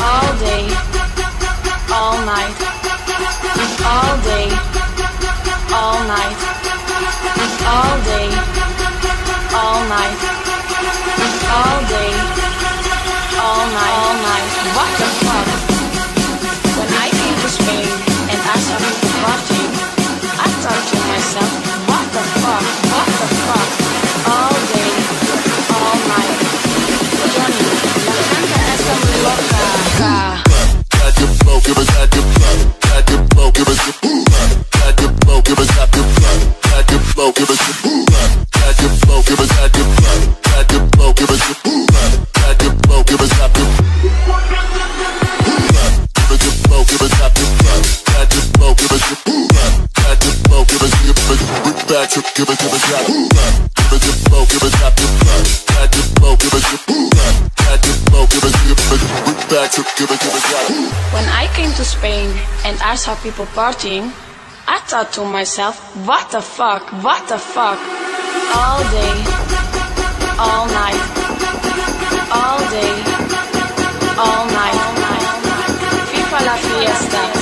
all day, all night, all day, all night, all day, all night, all day, all night, all night. When I came to Spain and I saw people partying, I thought to myself, what the fuck, what the fuck? All day, all night, all day, all night, all night. FIFA la fiesta.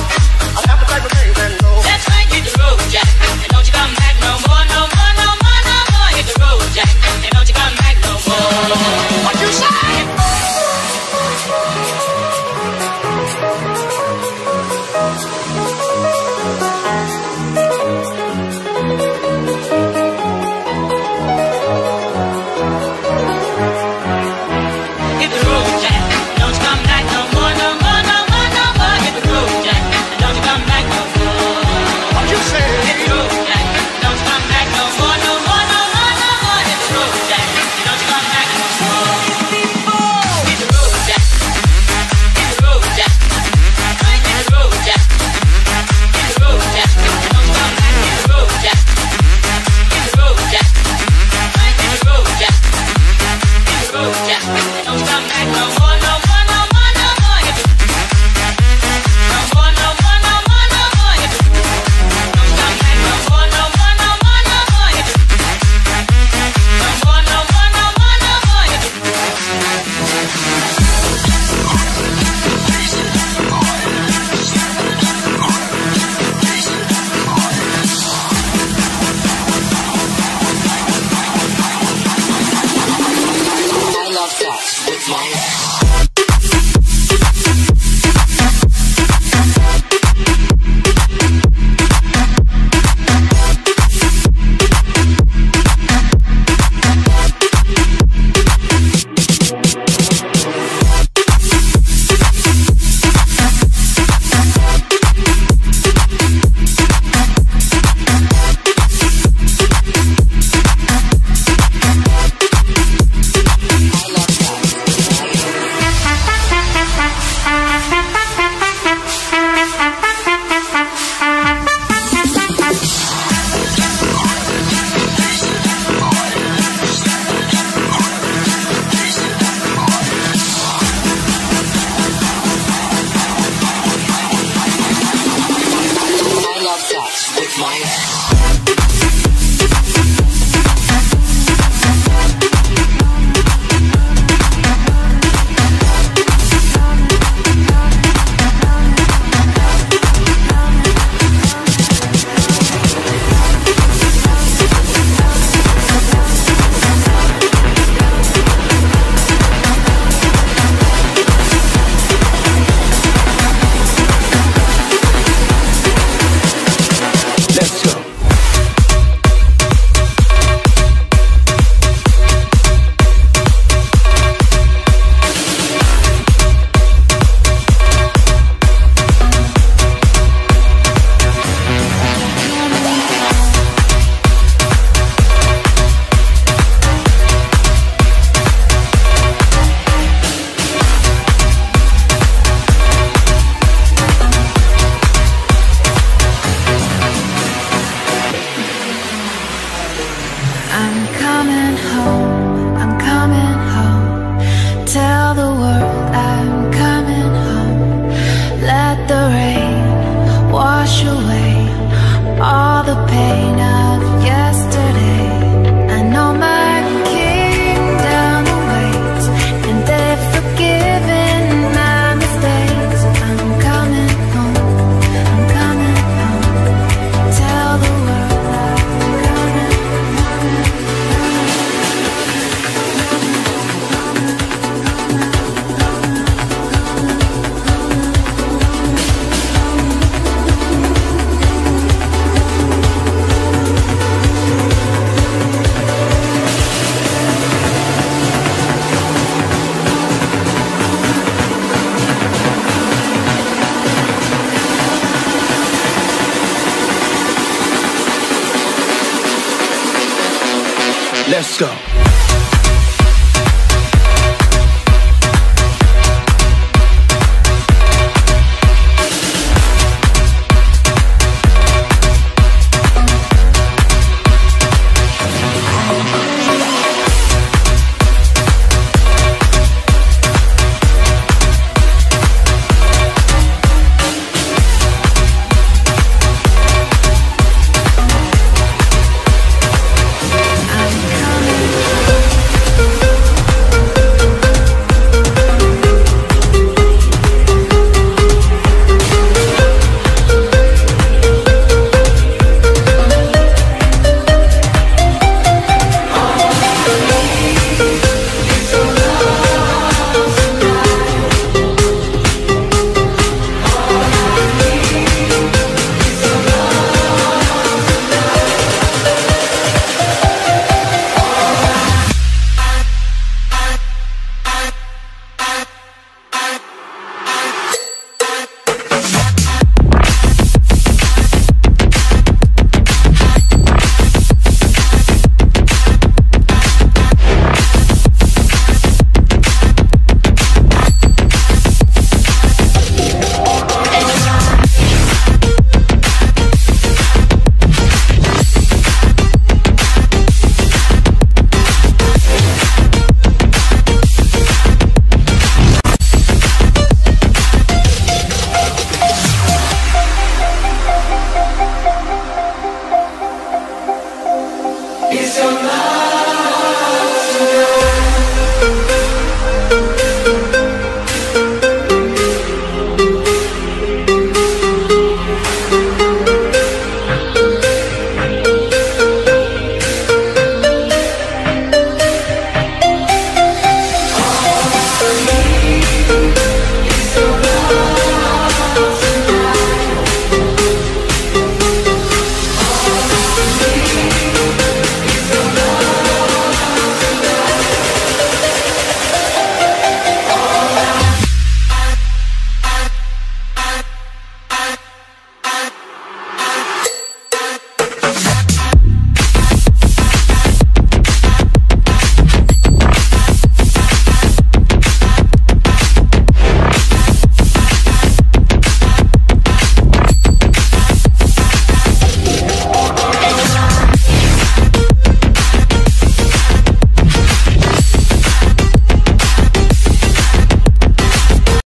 I'm got the of man, and know. That's right, hit the road, Jack. And don't you come back no more. Meyer. Let's go.